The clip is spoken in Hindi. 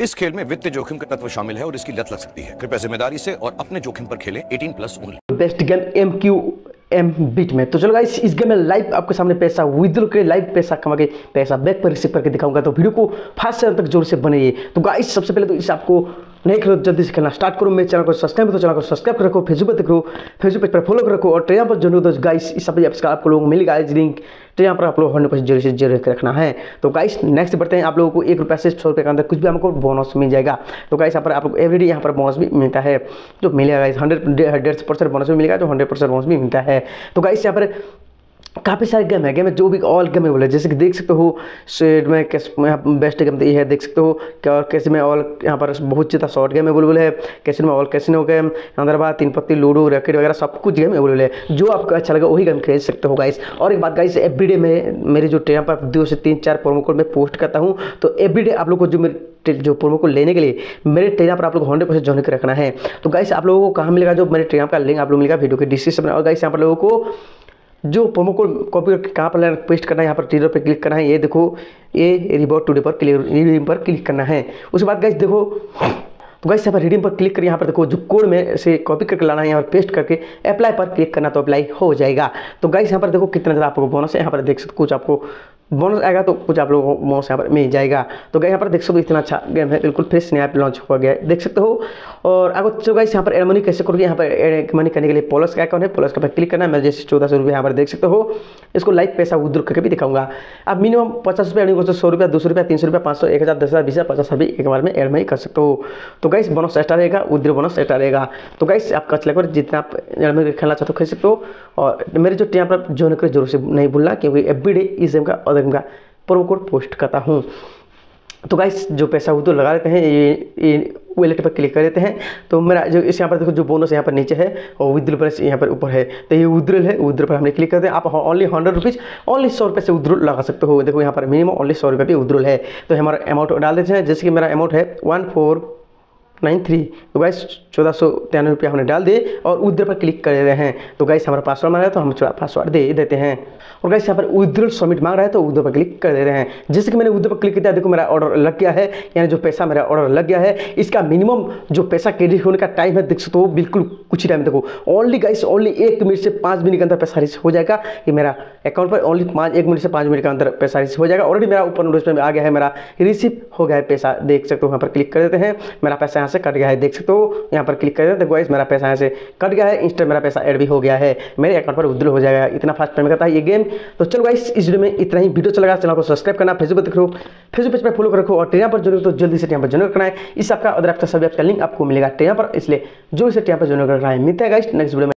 इस खेल में वित्तीय जोखिम का तत्व शामिल है और इसकी लत लग सकती है। कृपया ज़िम्मेदारी से और अपने जोखिम पर खेलें। 18 plus only. Best game M Q M beat में। तो चलो गाइस इस गेम में लाइव आपके सामने पैसा विद्रो के लाइव पैसा कमा के पैसा बैक पर रिसीव करके दिखाऊँगा। तो वीडियो को फास्ट से तक ज़ोर से बने तो गाइस सबसे पहले तो इस आपको नहीं खेलो जल्दी से खेलना स्टार्ट करो मेरे चैनल को सब्सक्राइब तो चैनल को सब्सक्राइब कर रखो फेसबुक पर देखो। फेसबुक पेज पर फॉलो कर रखो और ट्रेन पर ज़रूर तो गाइस इस सब एप्स का आपको लोग मिल गाइस लिंक तो यहाँ पर आप लोग हंड्रेड परसेंट ज़ीरो से ज़ीरो रखना है। तो गाइस नेक्स्ट बढ़ते हैं। आप लोगों को एक रुपये से सौ रुपये के अंदर कुछ भी हमको बोनस मिल जाएगा। तो गाइस यहाँ पर आप लोग एवरीडे यहाँ पर बोनस भी मिलता है। जो मिलेगा गाइस हंड्रेड डेढ़ परसेंट बोनस भी मिलेगा, जो हंड्रेड परसेंट बोनस भी मिलता है। तो गाइस यहाँ पर काफ़ी सारे गेम है गेम है, जो भी ऑल गेम है बोले। जैसे कि देख सकते हो शेड में कैसे यहाँ बेस्ट गेम तो ये है, देख सकते हो क्या और कैसे में ऑल यहाँ पर बहुत ज़्यादा शॉर्ट गेम अवेलेबल है कैसे में ऑल कैसे हो गेम अंदर बाद तीन पत्ती लूडो रैकेट वगैरह सब कुछ गेम अवेलेबल है जो आपको अच्छा लगा वही गेम खेल सकते हो गाइस और एक बात गाइस एवरीडे में मेरे जो ट्रेन पर दो से तीन, चार प्रोमो कोड में पोस्ट करता हूँ तो एवरीडे आप लोग को जो मेरे जो प्रोमो को लेने के लिए मेरे ट्रेन पर आप लोग हंड्रेड परसेंट ज्वाइन रखना है। तो गाइस आप लोगों को कहाँ मिलेगा जो मेरे ट्रेन का लिंक आप लोग मिलेगा वीडियो के डिस्क्रिप्शन में। और गाइस यहाँ पर लोगों को जो प्रोमो कोड कॉपी करके कहाँ पर पेस्ट करना है, यहाँ पर टीजर पर क्लिक करना है, ये देखो, ये रिबोट टूडे पर क्लिक रिडीम पर क्लिक करना है। उसके बाद गैस देखो तो गैस यहाँ पर रिडीम पर क्लिक कर यहाँ पर देखो, जो कोड में से कॉपी करके लाना है, यहाँ पर पेस्ट करके अप्लाई पर क्लिक करना तो अप्लाई हो जाएगा। तो गैस यहाँ पर देखो कितना ज़्यादा आपको बोनस है, यहाँ पर देख सकते कुछ आपको बोनस आएगा तो कुछ आप लोगों को बोनस यहाँ पर मिल जाएगा। तो गए यहाँ पर देख सकते हो इतना अच्छा गेम है, बिल्कुल फ्रेश नया लॉन्च हो गया है। देख सकते हो, और अगर चलो गाइस यहाँ पर एड मनी कैसे करोगे? यहाँ पर एड मनी करने के लिए पोलस का अकाउंट है पोलस का क्लिक करना है। मैं जैसे चौदह सौ रुपये यहाँ पर देख सकते हो, इसको लाइव पैसा विद्रो करके भी दिखाऊँगा। अब मिनिमम पचास रुपये अर्निंग सौ रुपया, दो सौ रुपया, तीन सौ रुपया, पाँच सौ, एक हज़ार, दस हज़ार, बीस हज़ार, पचास रुपये एक बार में एड मनी कर सकते हो। तो गाइस बोनस एक्स्ट्रा रहेगा विद्रो बोनस एक्स्ट्रा रहेगा। तो गाइस आपका चलेगा जितना आप एड मनी खेलना चाहते हो, खेल सकते हो। और मेरे जो टीम पर कर, ज़रूर से नहीं भूलना, क्योंकि एवरी डे इस गेम का का प्रोमो कोड पोस्ट करता हूँ। तो गाइस जो पैसा वो तो लगा लेते हैं, ये ये वैलेट पर क्लिक कर देते हैं। तो मेरा जो, इस यहाँ पर देखो जो बोनस यहाँ पर नीचे है, और विद्रुल पर यहाँ पर ऊपर है। तो ये उद्रल है उद्रल पर हमने क्लिक करते हैं आप ओनली हंड्रेड रुपीज़ ओनली सौ रुपये से उद्रुल लगा सकते हो। देखो यहाँ पर मिनिमम ओनली सौ रुपये भी उद्रुल है। तो हमारा अमाउंट डाल देते हैं। जैसे कि मेरा अमाउंट है वन फोर नाइन थ्री। तो गाइस चौदह सौ तिरानवे रुपया हमने डाल दिए और उधर पर क्लिक कर रहे हैं। तो गाइस हमारा पासवर्ड मांग रहा है तो हम पासवर्ड दे देते हैं। और गाइस यहाँ पर उधर सबमिट मांग रहा है तो उधर पर क्लिक कर दे रहे हैं। जैसे कि मैंने उधर पर क्लिक किया, देखो मेरा ऑर्डर लग गया है, यानी जो पैसा मेरा ऑर्डर लग गया है, इसका मिनिमम जो पैसा क्रेडिट होने का टाइम है, देख सकते हो, बिल्कुल कुछ ही टाइम देखो। ओनली गाइस ओनली एक मिनट से पाँच मिनट के अंदर पैसा रिसीव हो जाएगा। कि मेरा अकाउंट पर ओनली पाँच, एक मिनट से पाँच मिनट के अंदर पैसा रिसीव हो जाएगा। ऑलरेडी मेरा ऊपर नोटिस में आ गया है, मेरा रिसीव हो गया है पैसा, देख सकते हो, यहाँ पर क्लिक कर देते हैं। मेरा पैसा यहाँ से कट गया है। देख सकते हो, यहाँ पर क्लिक करें तो गाइस मेरा पैसा यहाँ से कट गया है। इंस्टा मेरा पैसा ऐड भी हो गया है। मेरे अकाउंट पर विद्रो हो जाएगा। इतना फास्ट पेमेंट करता है ये गेम तो चलो गाइस इस वीडियो में इतना ही। वीडियो चलेगा चैनल को सब्सक्राइब करना। फेसबुक देख रो फेसबुक पेज पर फॉलो रखो और ट्रेन पर जुड़े तो जल्दी से यहाँ पर ज्वाइन करना है। इस आपका अदर आपका सभी आपका लिंक आपको मिलेगा ट्रेन पर। इसलिए जो इसे ट्रेन पर ज्वाइन करना है। मिलता है गाइस नेक्स्ट वीडियो